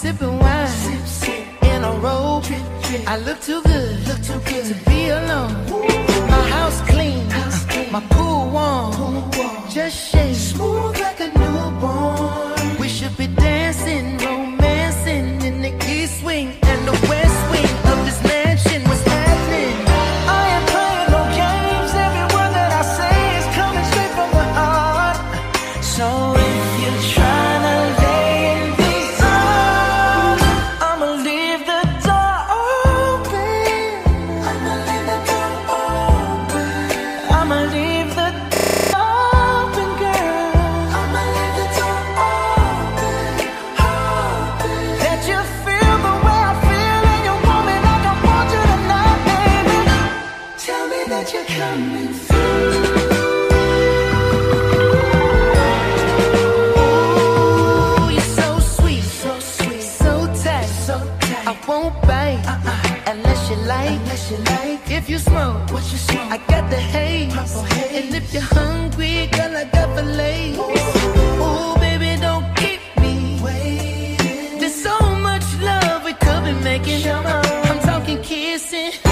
sipping wine in a robe. I look too good, look too good to be alone. My house clean, my pool warm. Just shake If you smoke, what you smoke? I got the haze. And if you're hungry, girl, I got fillets. Ooh. Ooh, baby, don't keep me waiting. There's so much love we could be making. I'm talking kissing.